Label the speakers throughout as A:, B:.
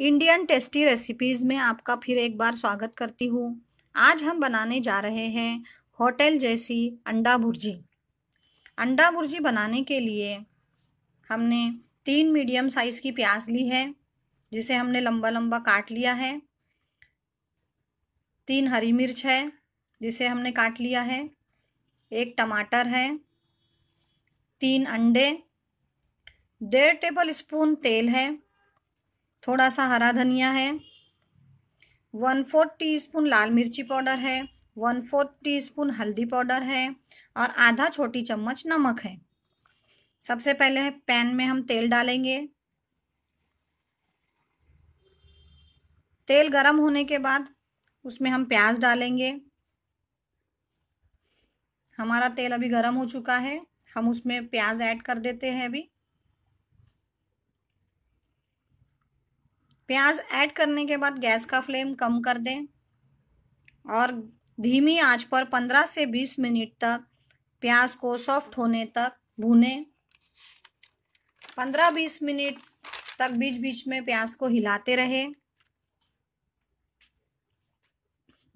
A: Indian tasty recipes में आपका फिर एक बार स्वागत करती हूँ। आज हम बनाने जा रहे हैं होटल जैसी अंडा भुर्जी। अंडा भुर्जी बनाने के लिए हमने तीन मीडियम साइज़ की प्याज ली है, जिसे हमने लंबा लंबा काट लिया है। तीन हरी मिर्च है, जिसे हमने काट लिया है। एक टमाटर है, तीन अंडे, डेढ़ टेबल स्पून तेल है। थोड़ा सा हरा धनिया है। वन फोर्थ टी स्पून लाल मिर्ची पाउडर है। वन फोर्थ टी स्पून हल्दी पाउडर है और आधा छोटी चम्मच नमक है। सबसे पहले पैन में हम तेल डालेंगे। तेल गरम होने के बाद उसमें हम प्याज डालेंगे। हमारा तेल अभी गरम हो चुका है। हम उसमें प्याज ऐड कर देते हैं अभी। प्याज ऐड करने के बाद गैस का फ्लेम कम कर दें और धीमी आँच पर 15 से 20 मिनट तक प्याज को सॉफ्ट होने तक भूनें। 15-20 मिनट तक बीच बीच में प्याज को हिलाते रहे।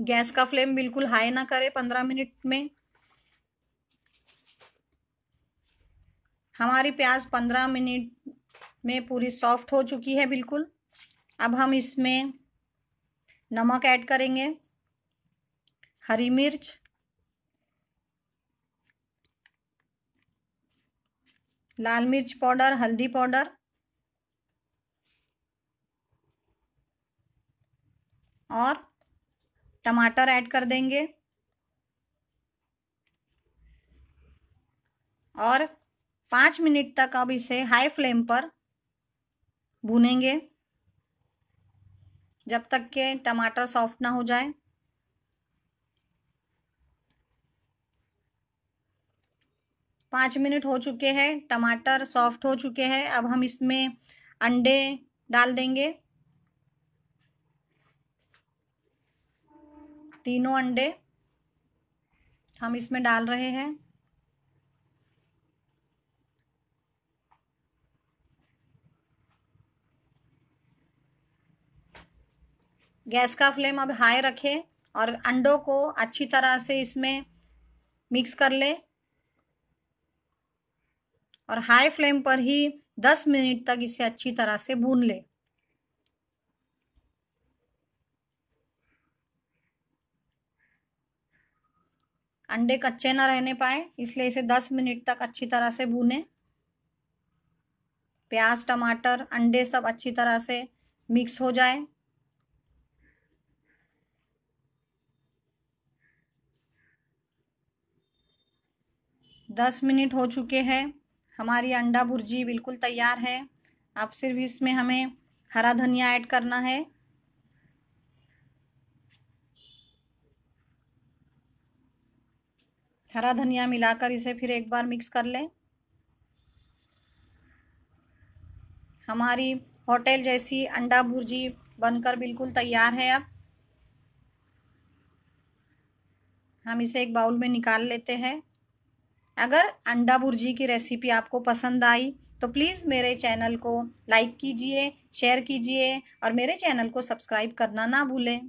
A: गैस का फ्लेम बिल्कुल हाई ना करें 15 मिनट में। हमारी प्याज 15 मिनट में पूरी सॉफ्ट हो चुकी है बिल्कुल। अब हम इसमें नमक ऐड करेंगे, हरी मिर्च, लाल मिर्च पाउडर, हल्दी पाउडर, और टमाटर ऐड कर देंगे, और पाँच मिनट तक अब इसे हाई फ्लेम पर भूनेंगे। जब तक के टमाटर सॉफ्ट ना हो जाए। पाँच मिनट हो चुके हैं, टमाटर सॉफ्ट हो चुके हैं। अब हम इसमें अंडे डाल देंगे। तीनों अंडे हम इसमें डाल रहे हैं। गैस का फ्लेम अब हाई रखें और अंडों को अच्छी तरह से इसमें मिक्स कर ले। और हाई फ्लेम पर ही 10 मिनट तक इसे अच्छी तरह से भून ले। अंडे कच्चे ना रहने पाए, इसलिए इसे 10 मिनट तक अच्छी तरह से भूने। प्याज, टमाटर, अंडे सब अच्छी तरह से मिक्स हो जाए। दस मिनट हो चुके हैं। हमारी अंडा भुर्जी बिल्कुल तैयार है। अब सिर्फ़ इसमें हमें हरा धनिया ऐड करना है। हरा धनिया मिलाकर इसे फिर एक बार मिक्स कर लें। हमारी होटल जैसी अंडा भुर्जी बनकर बिल्कुल तैयार है अब। हम इसे एक बाउल में निकाल लेते हैं। अगर अंडा भुर्जी की रेसिपी आपको पसंद आई तो प्लीज़ मेरे चैनल को लाइक कीजिए शेयर कीजिए और मेरे चैनल को सब्सक्राइब करना ना भूलें।